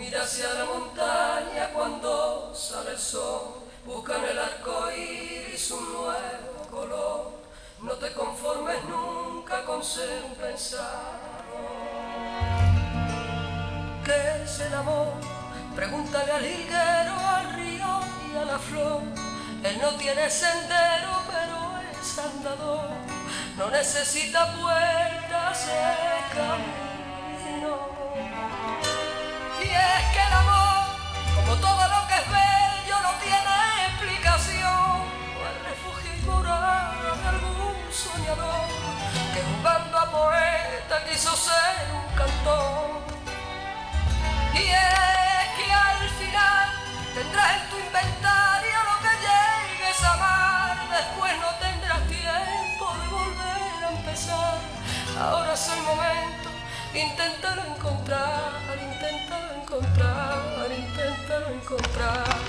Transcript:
Mira hacia la montaña cuando sale el sol, busca en el arco iris un nuevo color. No te conformes nunca con ser un pensado. ¿Qué es el amor? Pregúntale al higuero, al río y a la flor. Él no tiene sendero, pero es andador. No necesita puertas, es camino. Quiso ser un cantor. Y es que al final tendrás en tu inventario lo que llegues a amar. Después no tendrás tiempo de volver a empezar. Ahora es el momento, inténtalo encontrar, inténtalo encontrar, inténtalo encontrar.